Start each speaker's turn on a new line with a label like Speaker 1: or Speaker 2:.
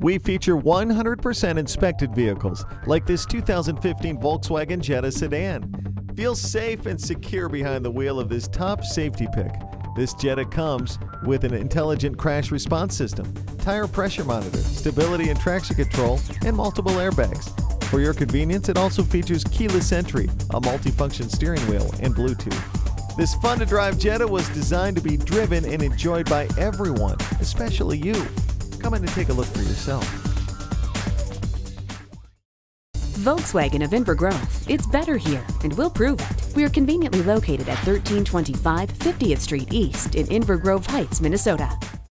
Speaker 1: We feature 100% inspected vehicles, like this 2015 Volkswagen Jetta sedan. Feel safe and secure behind the wheel of this top safety pick. This Jetta comes with an intelligent crash response system, tire pressure monitor, stability and traction control, and multiple airbags. For your convenience, it also features keyless entry, a multifunction steering wheel, and Bluetooth. This fun to drive Jetta was designed to be driven and enjoyed by everyone, especially you. Come in and take a look for yourself.
Speaker 2: Volkswagen of Inver Grove. It's better here, and we'll prove it. We are conveniently located at 1325 50th Street East in Inver Grove Heights, Minnesota.